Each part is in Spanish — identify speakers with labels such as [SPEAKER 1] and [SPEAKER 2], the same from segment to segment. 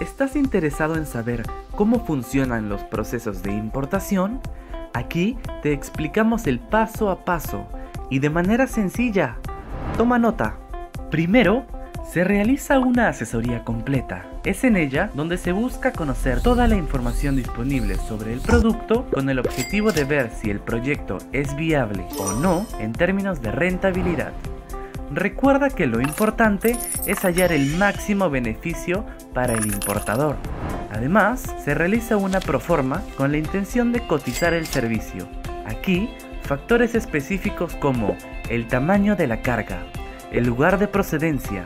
[SPEAKER 1] ¿Estás interesado en saber cómo funcionan los procesos de importación? Aquí te explicamos el paso a paso y de manera sencilla. Toma nota. Primero, se realiza una asesoría completa. Es en ella donde se busca conocer toda la información disponible sobre el producto con el objetivo de ver si el proyecto es viable o no en términos de rentabilidad. Recuerda que lo importante es hallar el máximo beneficio para el importador. Además, se realiza una proforma con la intención de cotizar el servicio. Aquí, factores específicos como el tamaño de la carga, el lugar de procedencia,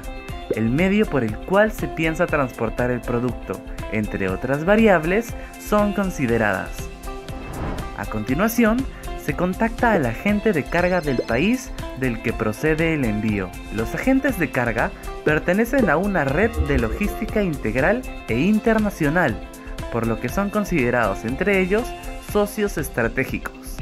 [SPEAKER 1] el medio por el cual se piensa transportar el producto, entre otras variables, son consideradas. A continuación, se contacta al agente de carga del país del que procede el envío. Los agentes de carga pertenecen a una red de logística integral e internacional, por lo que son considerados entre ellos socios estratégicos.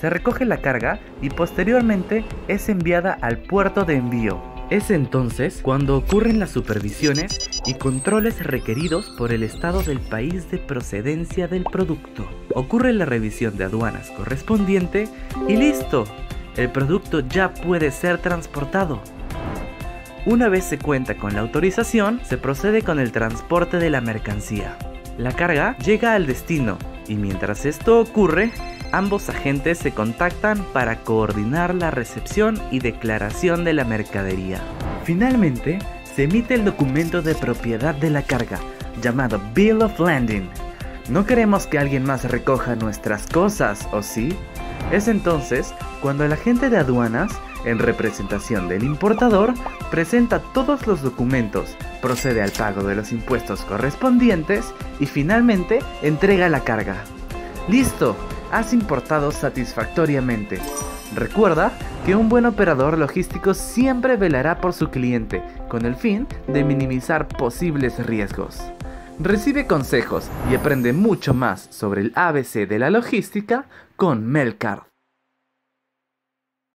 [SPEAKER 1] Se recoge la carga y posteriormente es enviada al puerto de envío, es entonces cuando ocurren las supervisiones y controles requeridos por el estado del país de procedencia del producto. Ocurre la revisión de aduanas correspondiente y listo, el producto ya puede ser transportado. Una vez se cuenta con la autorización, se procede con el transporte de la mercancía. La carga llega al destino y mientras esto ocurre, ambos agentes se contactan para coordinar la recepción y declaración de la mercadería. Finalmente, se emite el documento de propiedad de la carga, llamado Bill of Landing. No queremos que alguien más recoja nuestras cosas, ¿o sí? Es entonces cuando el agente de aduanas, en representación del importador, presenta todos los documentos, procede al pago de los impuestos correspondientes y finalmente entrega la carga. ¡Listo! Has importado satisfactoriamente. Recuerda que un buen operador logístico siempre velará por su cliente, con el fin de minimizar posibles riesgos. Recibe consejos y aprende mucho más sobre el ABC de la logística con Melcard.